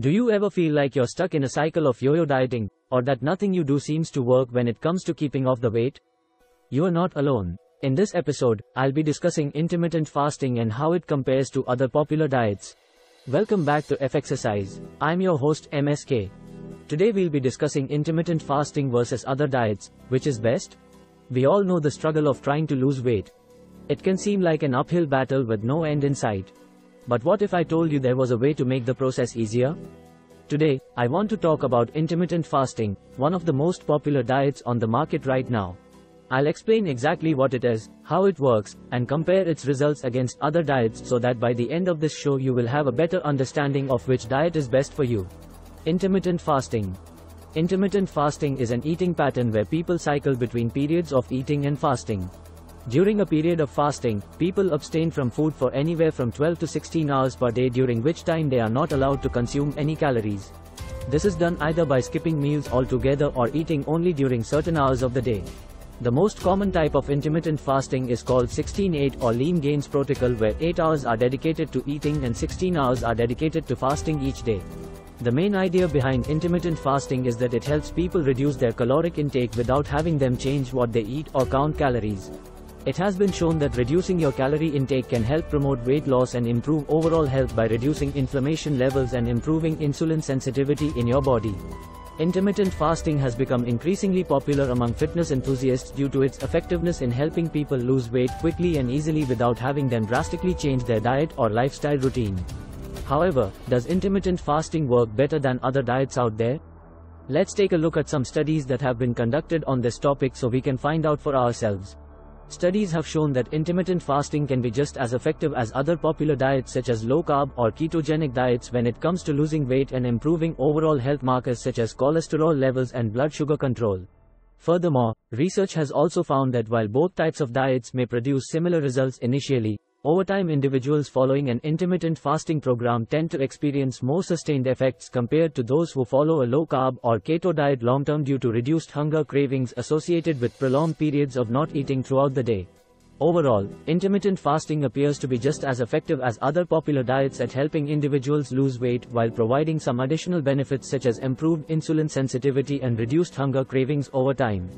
Do you ever feel like you're stuck in a cycle of yo-yo dieting, or that nothing you do seems to work when it comes to keeping off the weight? You are not alone. In this episode, I'll be discussing intermittent fasting and how it compares to other popular diets. Welcome back to Fxercise. I'm your host MSK. Today we'll be discussing intermittent fasting versus other diets, which is best? We all know the struggle of trying to lose weight. It can seem like an uphill battle with no end in sight. But what if I told you there was a way to make the process easier? Today, I want to talk about intermittent fasting, one of the most popular diets on the market right now. I'll explain exactly what it is, how it works, and compare its results against other diets so that by the end of this show you will have a better understanding of which diet is best for you. Intermittent fasting. Intermittent fasting is an eating pattern where people cycle between periods of eating and fasting. During a period of fasting, people abstain from food for anywhere from 12 to 16 hours per day during which time they are not allowed to consume any calories. This is done either by skipping meals altogether or eating only during certain hours of the day. The most common type of intermittent fasting is called 16-8 or Leangains protocol where 8 hours are dedicated to eating and 16 hours are dedicated to fasting each day. The main idea behind intermittent fasting is that it helps people reduce their caloric intake without having them change what they eat or count calories. It has been shown that reducing your calorie intake can help promote weight loss and improve overall health by reducing inflammation levels and improving insulin sensitivity in your body. Intermittent fasting has become increasingly popular among fitness enthusiasts due to its effectiveness in helping people lose weight quickly and easily without having them drastically change their diet or lifestyle routine. However, does intermittent fasting work better than other diets out there? Let's take a look at some studies that have been conducted on this topic so we can find out for ourselves. Studies have shown that intermittent fasting can be just as effective as other popular diets such as low carb or ketogenic diets when it comes to losing weight and improving overall health markers such as cholesterol levels and blood sugar control. Furthermore, research has also found that while both types of diets may produce similar results initially, over time individuals following an intermittent fasting program tend to experience more sustained effects compared to those who follow a low-carb or keto diet long-term due to reduced hunger cravings associated with prolonged periods of not eating throughout the day. Overall, intermittent fasting appears to be just as effective as other popular diets at helping individuals lose weight while providing some additional benefits such as improved insulin sensitivity and reduced hunger cravings over time.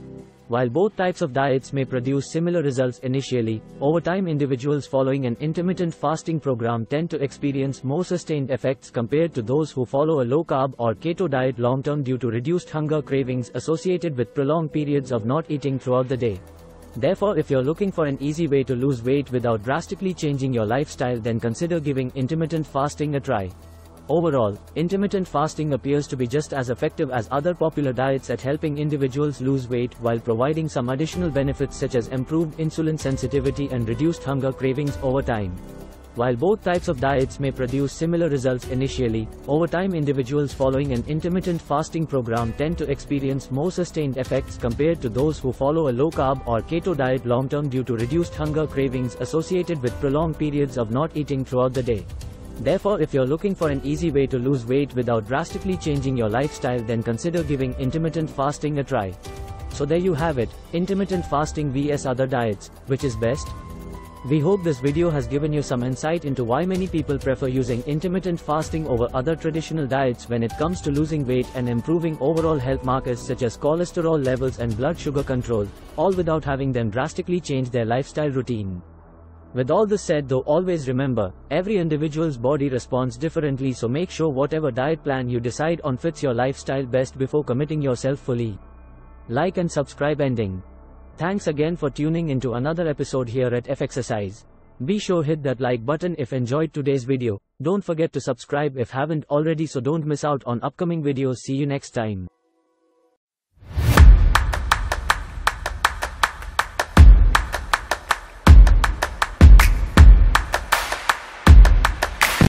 While both types of diets may produce similar results initially, over time individuals following an intermittent fasting program tend to experience more sustained effects compared to those who follow a low-carb or keto diet long-term due to reduced hunger cravings associated with prolonged periods of not eating throughout the day. Therefore, if you're looking for an easy way to lose weight without drastically changing your lifestyle then consider giving intermittent fasting a try. Overall, intermittent fasting appears to be just as effective as other popular diets at helping individuals lose weight while providing some additional benefits such as improved insulin sensitivity and reduced hunger cravings over time. While both types of diets may produce similar results initially, over time individuals following an intermittent fasting program tend to experience more sustained effects compared to those who follow a low-carb or keto diet long-term due to reduced hunger cravings associated with prolonged periods of not eating throughout the day. Therefore if you're looking for an easy way to lose weight without drastically changing your lifestyle then consider giving intermittent fasting a try. So there you have it, intermittent fasting vs other diets, which is best? We hope this video has given you some insight into why many people prefer using intermittent fasting over other traditional diets when it comes to losing weight and improving overall health markers such as cholesterol levels and blood sugar control, all without having them drastically change their lifestyle routine. With all this said though always remember, every individual's body responds differently so make sure whatever diet plan you decide on fits your lifestyle best before committing yourself fully. Like and subscribe ending. Thanks again for tuning into another episode here at FXercise. Be sure hit that like button if enjoyed today's video. Don't forget to subscribe if haven't already so don't miss out on upcoming videos. See you next time.